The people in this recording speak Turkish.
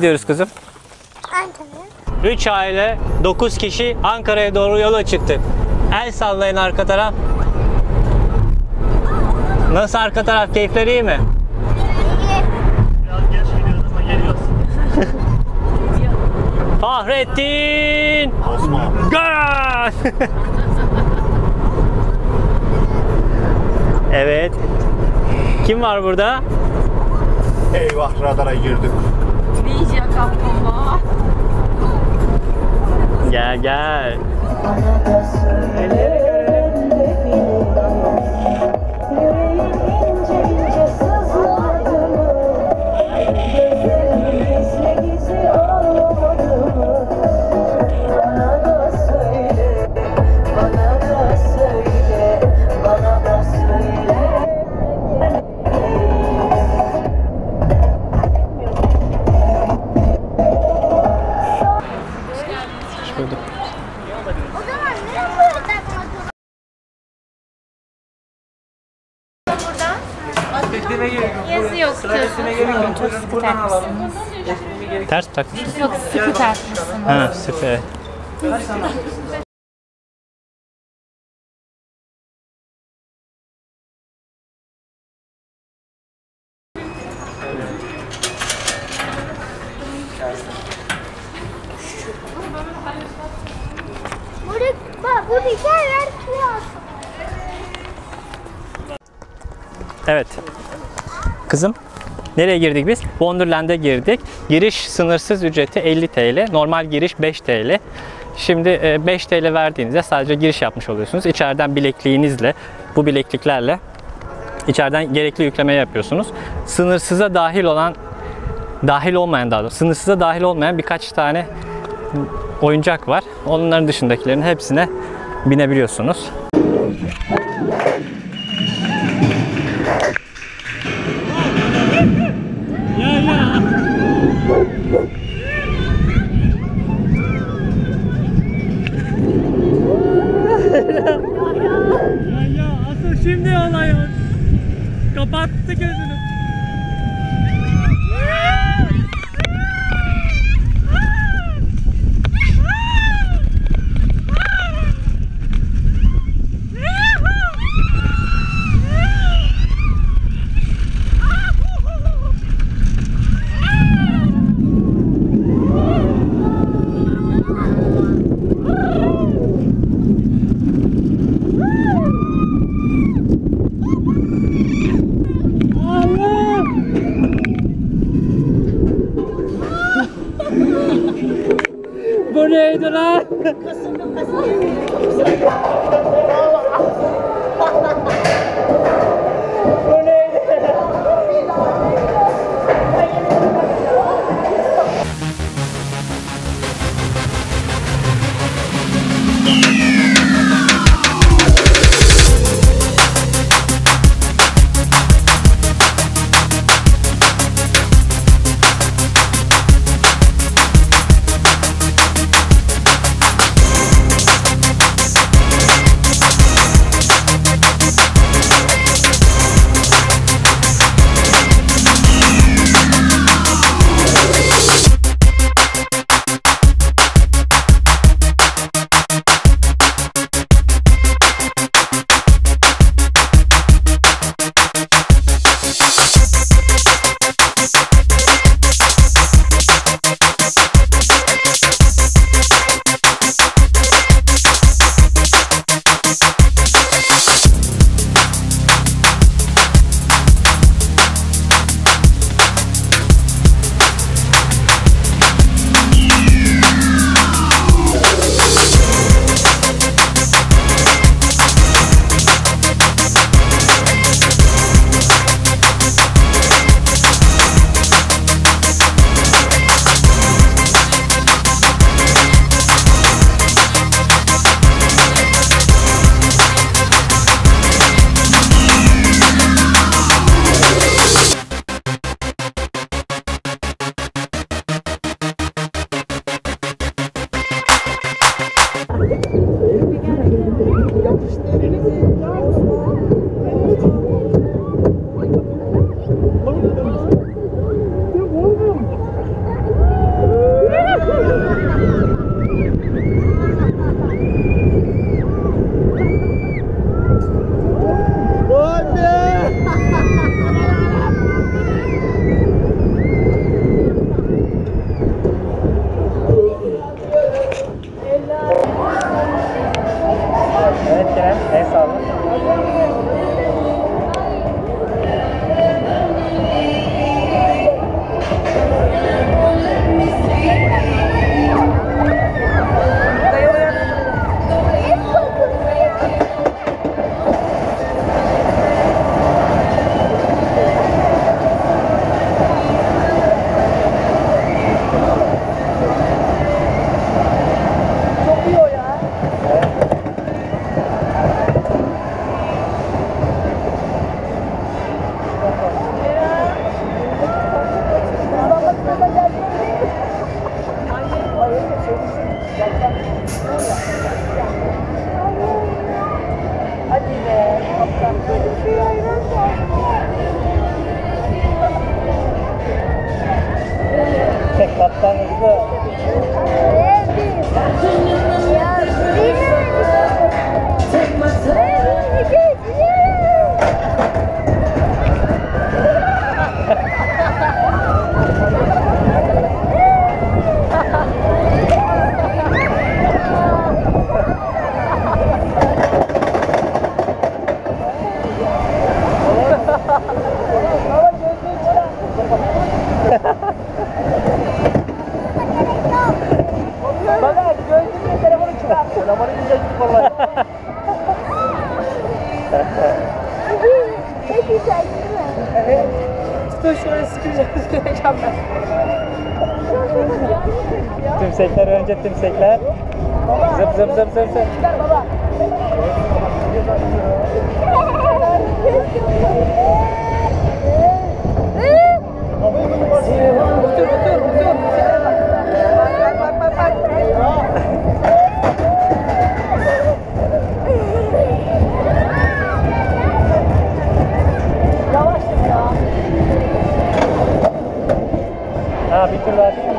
gidiyoruz kızım? Ankara. 3 aile 9 kişi Ankara'ya doğru yola çıktık. El sallayın arka taraf. Nasıl arka taraf? Keyifleri iyi mi? Biraz geç gidiyoruz ama geliyoruz. Fahrettin! Osman. Evet. Kim var burada? Eyvah radara girdik. dạ dạ. O zaman neden bu yoldan bakıyorsun? Yazı yoktu. Çok sıkı takmışsınız. Ters takmışım? Çok sıkı takmışsınız. Ha süper. Burada, Evet. Kızım nereye girdik biz? Wonderland'e girdik. Giriş sınırsız ücreti 50 TL. Normal giriş 5 TL. Şimdi e, 5 TL verdiğinizde sadece giriş yapmış oluyorsunuz. İçeriden bilekliğinizle, bu bilekliklerle içeriden gerekli yüklemeyi yapıyorsunuz. Sınırsıza dahil olan, dahil olmayan daha doğrusu, sınırsıza dahil olmayan birkaç tane oyuncak var. Onların dışındakilerin hepsine binebiliyorsunuz. Ah! Yeah. vivo! Kaptan hızlı. Tümsekler önce tümsekler. Zıp zıp zıp zıp zıp. Ha Спасибо.